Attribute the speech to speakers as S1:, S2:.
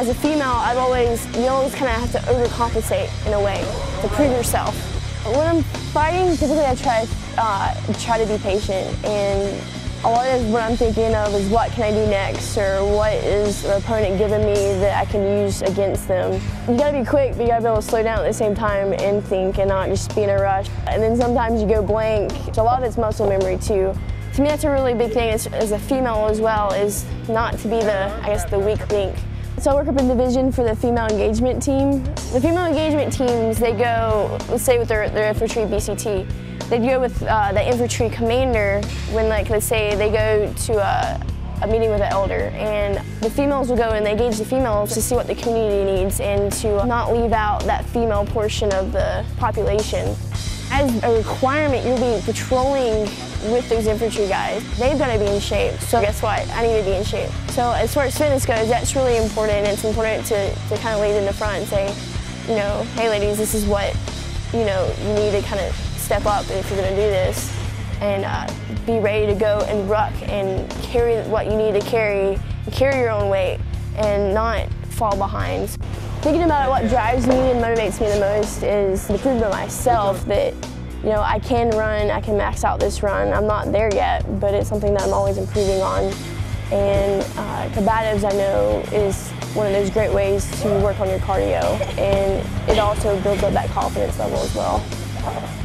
S1: As a female, I've always, you always kind of have to overcompensate in a way to prove yourself. When I'm fighting, typically I try, uh, try to be patient and a lot of what I'm thinking of is what can I do next or what is the opponent giving me that I can use against them. You gotta be quick, but you gotta be able to slow down at the same time and think and not just be in a rush. And then sometimes you go blank. So a lot of it's muscle memory too. To me, that's a really big thing as, as a female as well, is not to be the, I guess, the weak link. So I work up in division for the female engagement team. The female engagement teams, they go, let's say with their, their infantry BCT, they'd go with uh, the infantry commander when, like, let's say they go to a, a meeting with an elder and the females will go and they engage the females to see what the community needs and to not leave out that female portion of the population. As a requirement, you'll be patrolling with those infantry guys. They've got to be in shape, so guess what? I need to be in shape. So as far as fitness goes, that's really important. It's important to, to kind of lead in the front and say, you know, hey ladies, this is what, you know, you need to kind of step up if you're going to do this and uh, be ready to go and ruck and carry what you need to carry, carry your own weight and not fall behind. Thinking about what drives me and motivates me the most is to prove to myself that you know, I can run, I can max out this run. I'm not there yet, but it's something that I'm always improving on. And uh, combatives, I know, is one of those great ways to work on your cardio. And it also builds up that confidence level as well.